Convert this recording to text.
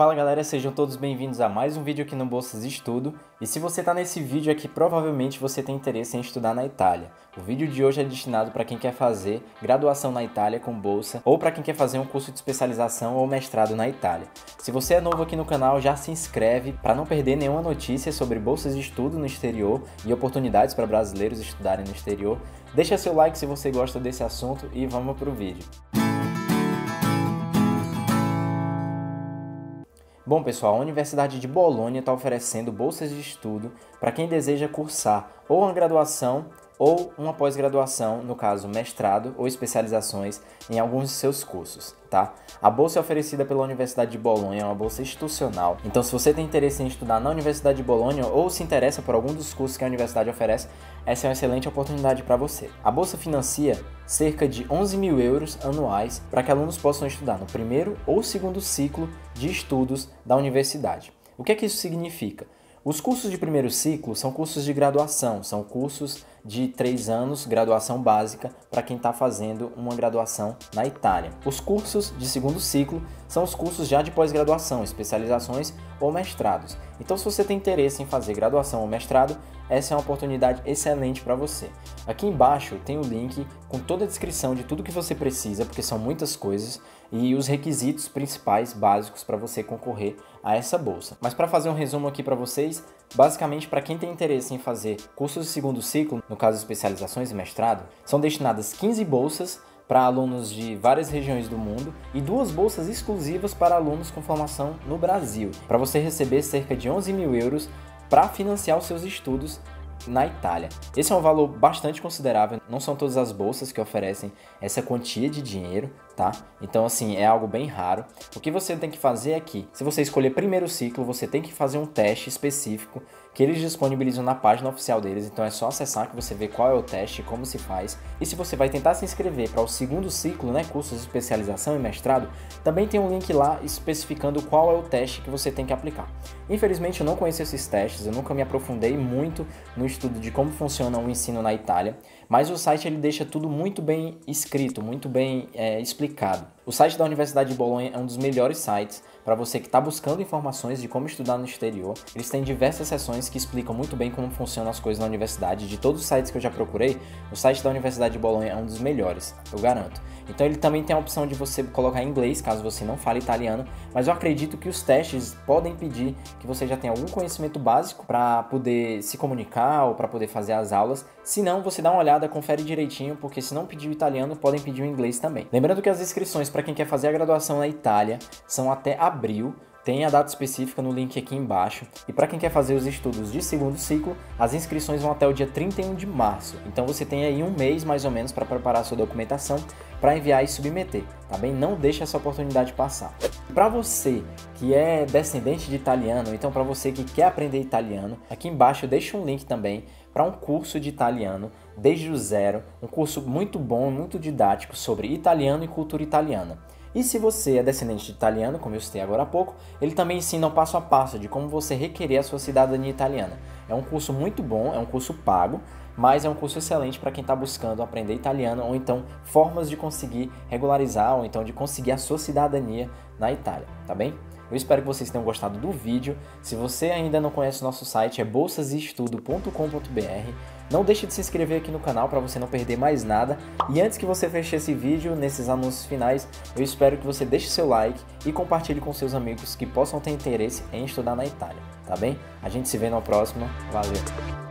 Fala galera, sejam todos bem-vindos a mais um vídeo aqui no Bolsas Estudo. E se você está nesse vídeo aqui, provavelmente você tem interesse em estudar na Itália. O vídeo de hoje é destinado para quem quer fazer graduação na Itália com bolsa ou para quem quer fazer um curso de especialização ou mestrado na Itália. Se você é novo aqui no canal, já se inscreve para não perder nenhuma notícia sobre bolsas de estudo no exterior e oportunidades para brasileiros estudarem no exterior. Deixa seu like se você gosta desse assunto e vamos para o vídeo. Bom, pessoal, a Universidade de Bolonha está oferecendo bolsas de estudo para quem deseja cursar ou uma graduação ou uma pós-graduação, no caso mestrado ou especializações em alguns de seus cursos, tá? A bolsa é oferecida pela Universidade de Bolonha, é uma bolsa institucional. Então, se você tem interesse em estudar na Universidade de Bolonha ou se interessa por algum dos cursos que a universidade oferece, essa é uma excelente oportunidade para você. A bolsa financia cerca de 11 mil euros anuais para que alunos possam estudar no primeiro ou segundo ciclo de estudos da universidade. O que é que isso significa? Os cursos de primeiro ciclo são cursos de graduação, são cursos de três anos, graduação básica, para quem está fazendo uma graduação na Itália. Os cursos de segundo ciclo são os cursos já de pós-graduação, especializações ou mestrados. Então, se você tem interesse em fazer graduação ou mestrado, essa é uma oportunidade excelente para você. Aqui embaixo tem o link com toda a descrição de tudo que você precisa, porque são muitas coisas, e os requisitos principais básicos para você concorrer a essa bolsa. Mas para fazer um resumo aqui para vocês, basicamente para quem tem interesse em fazer cursos de segundo ciclo, no caso especializações e mestrado, são destinadas 15 bolsas para alunos de várias regiões do mundo e duas bolsas exclusivas para alunos com formação no Brasil, para você receber cerca de 11 mil euros para financiar os seus estudos na Itália. Esse é um valor bastante considerável, não são todas as bolsas que oferecem essa quantia de dinheiro, tá? Então, assim, é algo bem raro. O que você tem que fazer é que, se você escolher primeiro ciclo, você tem que fazer um teste específico que eles disponibilizam na página oficial deles, então é só acessar que você vê qual é o teste, como se faz. E se você vai tentar se inscrever para o segundo ciclo, né, cursos de especialização e mestrado, também tem um link lá especificando qual é o teste que você tem que aplicar. Infelizmente eu não conheço esses testes, eu nunca me aprofundei muito no estudo de como funciona o ensino na Itália, mas o site ele deixa tudo muito bem escrito, muito bem é, explicado. O site da Universidade de Bolonha é um dos melhores sites para você que está buscando informações de como estudar no exterior. Eles têm diversas sessões que explicam muito bem como funcionam as coisas na universidade. De todos os sites que eu já procurei, o site da Universidade de Bolonha é um dos melhores, eu garanto. Então ele também tem a opção de você colocar em inglês, caso você não fale italiano, mas eu acredito que os testes podem pedir que você já tenha algum conhecimento básico para poder se comunicar ou para poder fazer as aulas. Se não, você dá uma olhada, confere direitinho, porque se não pedir o italiano, podem pedir o inglês também. Lembrando que as inscrições para quem quer fazer a graduação na Itália são até abril. Tem a data específica no link aqui embaixo. E para quem quer fazer os estudos de segundo ciclo, as inscrições vão até o dia 31 de março. Então você tem aí um mês mais ou menos para preparar sua documentação para enviar e submeter, tá bem? Não deixe essa oportunidade passar. Para você que é descendente de italiano, então para você que quer aprender italiano, aqui embaixo eu deixo um link também para um curso de italiano desde o zero, um curso muito bom, muito didático sobre italiano e cultura italiana. E se você é descendente de italiano, como eu citei agora há pouco, ele também ensina o passo a passo de como você requerer a sua cidadania italiana. É um curso muito bom, é um curso pago, mas é um curso excelente para quem está buscando aprender italiano ou então formas de conseguir regularizar ou então de conseguir a sua cidadania na Itália, tá bem? Eu espero que vocês tenham gostado do vídeo. Se você ainda não conhece o nosso site, é bolsasestudo.com.br. Não deixe de se inscrever aqui no canal para você não perder mais nada. E antes que você feche esse vídeo, nesses anúncios finais, eu espero que você deixe seu like e compartilhe com seus amigos que possam ter interesse em estudar na Itália, tá bem? A gente se vê na próxima. Valeu!